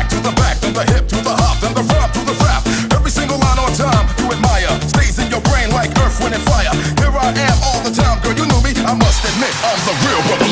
back to the back, then the hip to the hop, then the rap to the rap. Every single line on time you admire stays in your brain like earth, wind, and fire. Here I am all the time, girl. You knew me. I must admit I'm the real brother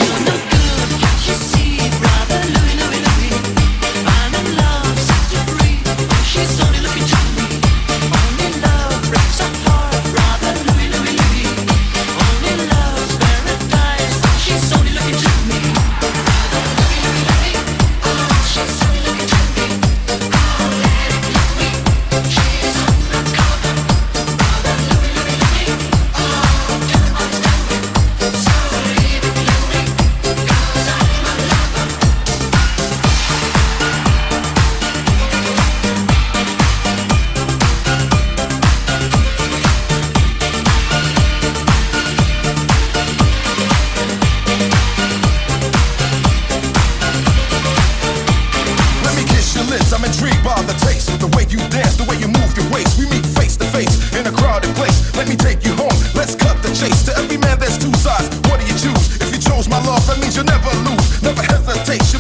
lips. I'm intrigued by the taste, the way you dance, the way you move your waist. We meet face to face in a crowded place. Let me take you home. Let's cut the chase. To every man, there's two sides. What do you choose? If you chose my love, that means you'll never lose. Never hesitate. She'll